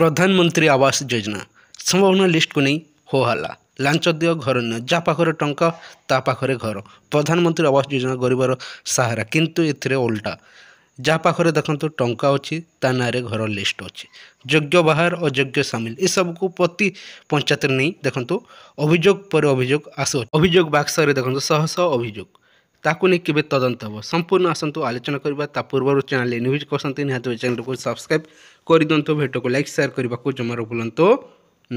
ପ୍ରଧାନମନ୍ତ୍ରୀ ଆବାସ ଯୋଜନା ସମ୍ଭାବନା ଲିଷ୍ଟକୁ ନେଇ ହୋହାଲା ଲାଞ୍ଚ ଦିଅ ଘର ନିଅ ଯାହା ପାଖରେ ଟଙ୍କା ତା ପାଖରେ ଘର ପ୍ରଧାନମନ୍ତ୍ରୀ ଆବାସ ଯୋଜନା ଗରିବର ସାହାରା କିନ୍ତୁ ଏଥିରେ ଓଲଟା ଯାହା ପାଖରେ ଦେଖନ୍ତୁ ଟଙ୍କା ଅଛି ତା ନାଁରେ ଘର ଲିଷ୍ଟ ଅଛି ଯୋଗ୍ୟ ବାହାର ଅଯୋଗ୍ୟ ସାମିଲ ଏସବୁକୁ ପ୍ରତି ପଞ୍ଚାୟତରେ ନେଇ ଦେଖନ୍ତୁ ଅଭିଯୋଗ ପରେ ଅଭିଯୋଗ ଆସୁଅଛି ଅଭିଯୋଗ ବାକ୍ସରେ ଦେଖନ୍ତୁ ଶହ ଶହ ଅଭିଯୋଗ ତାକୁ ନେଇ କେବେ ତଦନ୍ତ ହେବ ସମ୍ପୂର୍ଣ୍ଣ ଆସନ୍ତୁ ଆଲୋଚନା କରିବା ତା ପୂର୍ବରୁ ଚ୍ୟାନେଲ୍ ନ୍ୟୁଜ୍ କରୁଛନ୍ତି ନିହାତି ଚ୍ୟାନେଲ୍କୁ ସବସ୍କ୍ରାଇବ୍ କରିଦିଅନ୍ତୁ ଭିଡ଼ିଓକୁ ଲାଇକ୍ ସେୟାର କରିବାକୁ ଜମାରୁ ଭୁଲନ୍ତୁ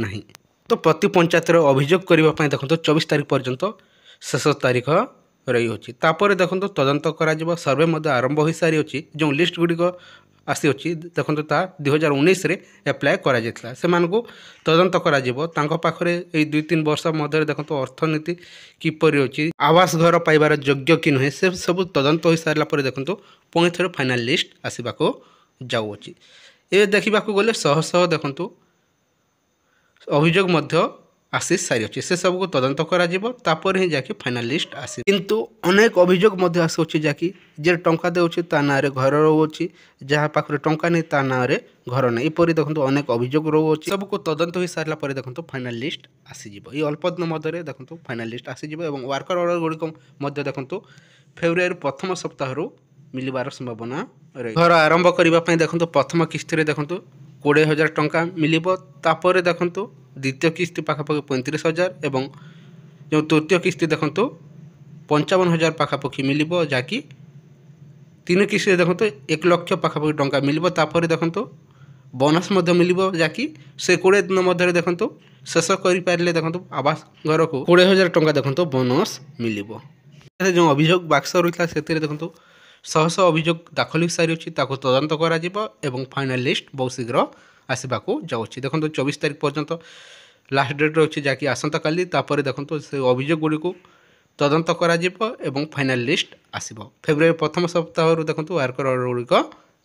ନାହିଁ ତ ପ୍ରତି ପଞ୍ଚାୟତରେ ଅଭିଯୋଗ କରିବା ପାଇଁ ଦେଖନ୍ତୁ ଚବିଶ ତାରିଖ ପର୍ଯ୍ୟନ୍ତ ଶେଷ ତାରିଖ ରହିଅଛି ତାପରେ ଦେଖନ୍ତୁ ତଦନ୍ତ କରାଯିବ ସର୍ଭେ ମଧ୍ୟ ଆରମ୍ଭ ହୋଇସାରିଅଛି ଯେଉଁ ଲିଷ୍ଟ ଗୁଡ଼ିକ ଆସିଅଛି ଦେଖନ୍ତୁ ତାହା ଦୁଇହଜାର ଉଣେଇଶରେ ଆପ୍ଲାଏ କରାଯାଇଥିଲା ସେମାନଙ୍କୁ ତଦନ୍ତ କରାଯିବ ତାଙ୍କ ପାଖରେ ଏଇ ଦୁଇ ତିନି ବର୍ଷ ମଧ୍ୟରେ ଦେଖନ୍ତୁ ଅର୍ଥନୀତି କିପରି ଅଛି ଆବାସ ଘର ପାଇବାର ଯୋଗ୍ୟ କି ନୁହେଁ ସେ ସବୁ ତଦନ୍ତ ହୋଇସାରିଲା ପରେ ଦେଖନ୍ତୁ ପୁଣି ଥରେ ଫାଇନାଲ୍ ଲିଷ୍ଟ ଆସିବାକୁ ଯାଉଅଛି ଏବେ ଦେଖିବାକୁ ଗଲେ ଶହ ଶହ ଦେଖନ୍ତୁ ଅଭିଯୋଗ ମଧ୍ୟ ଆସି ସାରିଅଛି ସେସବୁକୁ ତଦନ୍ତ କରାଯିବ ତାପରେ ହିଁ ଯାହାକି ଫାଇନାଲ୍ ଲିଷ୍ଟ ଆସିବ କିନ୍ତୁ ଅନେକ ଅଭିଯୋଗ ମଧ୍ୟ ଆସୁଅଛି ଯାହାକି ଯିଏ ଟଙ୍କା ଦେଉଛି ତା ନାଁରେ ଘର ରହୁଅଛି ଯାହା ପାଖରେ ଟଙ୍କା ନାହିଁ ତା ନାଁରେ ଘର ନାହିଁ ଏପରି ଦେଖନ୍ତୁ ଅନେକ ଅଭିଯୋଗ ରହୁଅଛି ସବୁକୁ ତଦନ୍ତ ହୋଇସାରିଲା ପରେ ଦେଖନ୍ତୁ ଫାଇନାଲ୍ ଲିଷ୍ଟ ଆସିଯିବ ଏଇ ଅଳ୍ପ ଦିନ ମଧ୍ୟରେ ଦେଖନ୍ତୁ ଫାଇନାଲ୍ ଲିଷ୍ଟ ଆସିଯିବ ଏବଂ ୱାର୍କର ଅର୍ଡ଼ର ଗୁଡ଼ିକ ମଧ୍ୟ ଦେଖନ୍ତୁ ଫେବୃଆରୀ ପ୍ରଥମ ସପ୍ତାହରୁ ମିଳିବାର ସମ୍ଭାବନା ରହିଛି ଘର ଆରମ୍ଭ କରିବା ପାଇଁ ଦେଖନ୍ତୁ ପ୍ରଥମ କିସ୍ତିରେ ଦେଖନ୍ତୁ କୋଡ଼ିଏ ହଜାର ଟଙ୍କା ମିଳିବ ତାପରେ ଦେଖନ୍ତୁ দ্বিতীয় কিস্তি পাখাপাখি ପଇଁତିରିଶ ହଜାର ଏବଂ ଯେଉଁ ତୃତୀୟ କିସ୍ତି ଦେଖନ୍ତୁ ପଞ୍ଚାବନ ହଜାର ପାଖାପାଖି ମିଳିବ ଯାହାକି ତିନି କିସ୍ତିରେ ଦେଖନ୍ତୁ ଏକ ଲକ୍ଷ ପାଖାପାଖି ଟଙ୍କା ମିଳିବ ତାପରେ ଦେଖନ୍ତୁ ବୋନସ୍ ମଧ୍ୟ ମିଳିବ ଯାହାକି ସେ କୋଡ଼ିଏ ଦିନ ମଧ୍ୟରେ ଦେଖନ୍ତୁ ଶେଷ କରିପାରିଲେ ଦେଖନ୍ତୁ ଆବାସ ଘରକୁ କୋଡ଼ିଏ ହଜାର ଟଙ୍କା ଦେଖନ୍ତୁ ବୋନସ୍ ମିଳିବ ଯେଉଁ ଅଭିଯୋଗ ବାକ୍ସ ରହିଥିଲା ସେଥିରେ ଦେଖନ୍ତୁ ଶହ ଶହ ଅଭିଯୋଗ ଦାଖଲ ହୋଇସାରିଅଛି ତାକୁ ତଦନ୍ତ କରାଯିବ ଏବଂ ଫାଇନାଲ୍ ଲିଷ୍ଟ ବହୁ ଶୀଘ୍ର আসবাকু যাচ্ছে দেখুন চবিশ তারিখ পর্যন্ত লাস্ট ডেট রয়েছে যা কি আসন্তকাল তাপরে দেখুন সে অভিযোগ গুড়ি তদন্ত କରାଯିବ এবং ফাইনাল লিষ্ট আসব ফেব্রুয়ারি প্রথম সপ্তাহ দেখুন ওয়ার্কর অর্ডার গুড়ি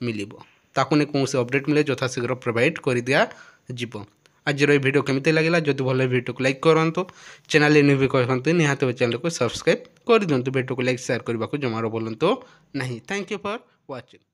মিলিব তাকে নিয়ে কৌশি অপডেট মিলে যথাশীঘ্র প্রোভাইড করে দিয়া যাব আজর এই ভিডিও কমিটি লাগে যদি ভালো ভিডিওকে লাইক করতু চ্যানেল নিবি করতে নিহত চ্যানেলকে সবসক্রাইব করে দিও ভিডিওকে লাইক সেয়ার করা জমার বলতো না থ্যাংক ইউ ফর ওয়াচিং